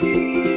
Música